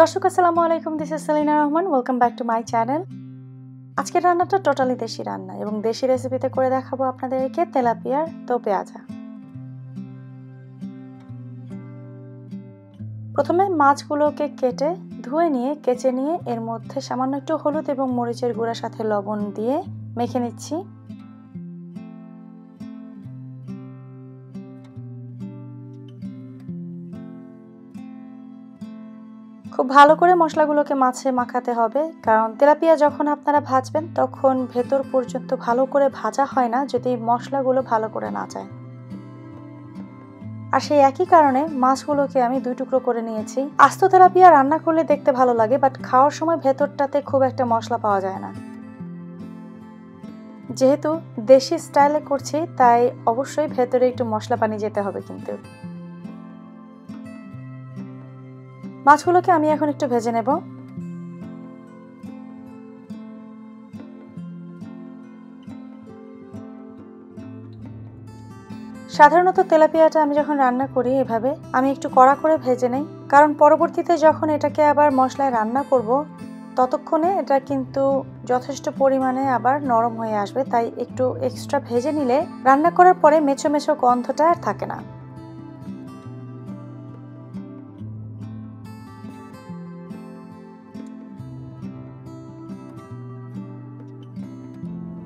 দর্শক, আসসালামু আলাইকুম this is Salina Rahman welcome back to my channel আজকের রান্নাটা টোটালি দেশি রান্না এবং দেশি রেসিপিতে করে দেখাবো আপনাদেরকে তেলাপিয়ার তো পেঁয়াজা। প্রথমে মাছগুলোকে কেটে, ধুয়ে নিয়ে, কেচে নিয়ে এর মধ্যে সামান্য একটু হলুদ এবং মরিচের গুঁড়ার সাথে লবণ দিয়ে মেখে নিচ্ছি। খুব ভালো করে মশলাগুলোকে মাছে মাখাতে হবে। কারণ তেলাপিয়া যখন আপনারা ভাজবেন, তখন ভেতর পর্যন্ত ভালো করে ভাজা হয় না যদি মশলাগুলো ভালো করে না যায়। আর সেই একই কারণে মাছগুলোকে আমি দুই টুকরো করে নিয়েছি। আস্ত তেলাপিয়া রান্না করলে দেখতে ভালো লাগে, বাট খাওয়ার সময় ভেতরটাতে খুব একটা মশলা পাওয়া যায় না। যেহেতু দেশি স্টাইলে করছি, তাই অবশ্যই ভেতরে একটু মশলা পানি যেতে হবে কিন্তু। মাছগুলোকে আমি এখন একটু ভেজে নেব। সাধারণত তেলাপিয়াটা আমি যখন রান্না করি এভাবে, আমি একটু কড়া করে ভেজে নেই। কারণ পরবর্তীতে যখন এটাকে আবার মশলায় রান্না করব, ততক্ষণে এটা কিন্তু যথেষ্ট পরিমাণে আবার নরম হয়ে আসবে। তাই একটু এক্সট্রা ভেজে নিলে রান্না করার পরে মেছো মেছো গন্ধটা আর থাকে না।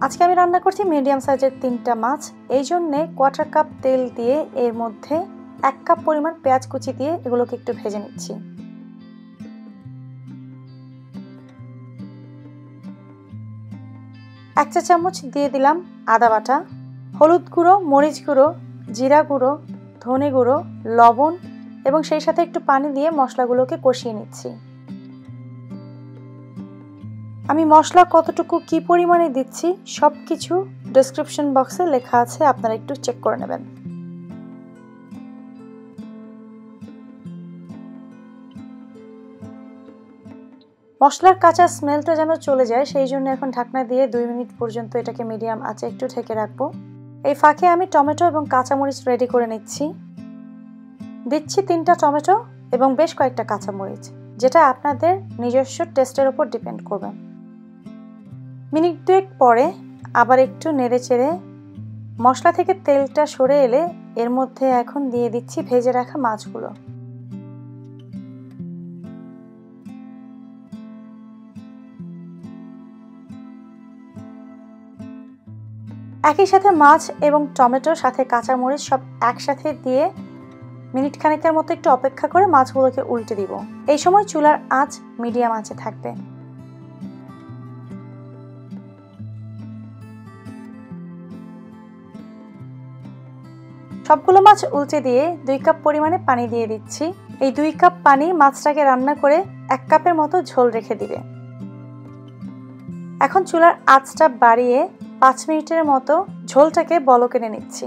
আজকে আমি রান্না করছি মিডিয়াম সাইজের তিনটা মাছ। এই জন্যে কোয়াটার কাপ তেল দিয়ে এর মধ্যে এক কাপ পরিমাণ পেঁয়াজ কুচি দিয়ে এগুলোকে একটু ভেজে নিচ্ছি। এক চা চামচ দিয়ে দিলাম আদা বাটা, হলুদ গুঁড়ো, মরিচ গুঁড়ো, জিরা গুঁড়ো, ধনে গুঁড়ো, লবণ এবং সেই সাথে একটু পানি দিয়ে মশলাগুলোকে কষিয়ে নিচ্ছি। আমি মশলা কতটুকু কি পরিমাণে দিচ্ছি সব কিছু ডিসক্রিপশন বক্সে লেখা আছে, আপনারা একটু চেক করে নেবেন। মশলার কাঁচা স্মেলটা যেন চলে যায়, সেই জন্য এখন ঢাকনা দিয়ে দুই মিনিট পর্যন্ত এটাকে মিডিয়াম আছে একটু ঢেকে রাখব। এই ফাঁকে আমি টমেটো এবং কাঁচামরিচ রেডি করে নিচ্ছি। দিচ্ছি তিনটা টমেটো এবং বেশ কয়েকটা কাঁচামরিচ, যেটা আপনাদের নিজস্ব টেস্টের উপর ডিপেন্ড করবে। মিনিট দুয়েক পরে আবার একটু নেড়ে চেড়ে মশলা থেকে তেলটা সরে এলে এর মধ্যে এখন দিয়ে দিচ্ছি ভেজে রাখা মাছগুলো। একই সাথে মাছ এবং টমেটোর সাথে কাঁচামরিচ সব একসাথে দিয়ে মিনিট খানিকের মতো একটু অপেক্ষা করে মাছগুলোকে উল্টে দিব। এই সময় চুলার আঁচ মিডিয়াম আঁচে থাকবে। সবগুলো মাছ উল্টে দিয়ে দুই কাপ পরিমাণে পানি দিয়ে দিচ্ছি। এই দুই কাপ পানি মাছটাকে রান্না করে এক কাপের মতো ঝোল রেখে দিবে। এখন চুলার আঁচটা বাড়িয়ে পাঁচ মিনিটের মতো ঝোলটাকে বলক এনে নিচ্ছি।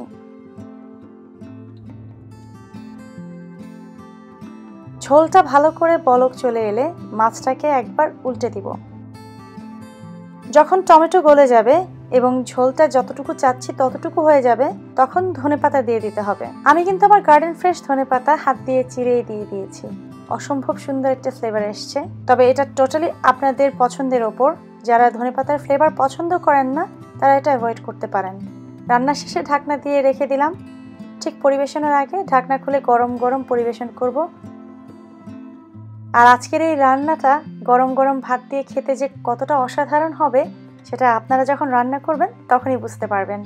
ঝোলটা ভালো করে বলক চলে এলে মাছটাকে একবার উল্টে দিব। যখন টমেটো গলে যাবে এবং ঝোলটা যতটুকু চাচ্ছি ততটুকু হয়ে যাবে, তখন ধনে পাতা দিয়ে দিতে হবে। আমি কিন্তু আমার গার্ডেন ফ্রেশ ধনে পাতা হাত দিয়ে চিড়েই দিয়ে দিয়েছি। অসম্ভব সুন্দর একটা ফ্লেভার এসছে। তবে এটা টোটালি আপনাদের পছন্দের ওপর। যারা ধনে পাতার ফ্লেভার পছন্দ করেন না, তারা এটা অ্যাভয়েড করতে পারেন। রান্না শেষে ঢাকনা দিয়ে রেখে দিলাম। ঠিক পরিবেশনের আগে ঢাকনা খুলে গরম গরম পরিবেশন করব। আর আজকের এই রান্নাটা গরম গরম ভাত দিয়ে খেতে যে কতটা অসাধারণ হবে সেটা আপনারা যখন রান্না করবেন, তখনই বুঝতে পারবেন।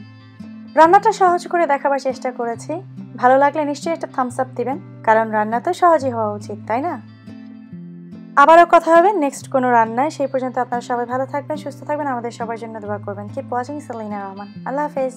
রান্নাটা সহজ করে দেখাবার চেষ্টা করেছি। ভালো লাগলে নিশ্চয়ই একটা থামস আপ দিবেন, কারণ রান্না তো সহজই হওয়া উচিত, তাই না? আবারও কথা হবে নেক্সট কোনো রান্নায়। সেই পর্যন্ত আপনারা সবাই ভালো থাকবেন, সুস্থ থাকবেন। আমাদের সবার জন্য দোয়া করবেন। কি ওয়াচিং সালিনা রহমান আল্লাহ হাফেজ।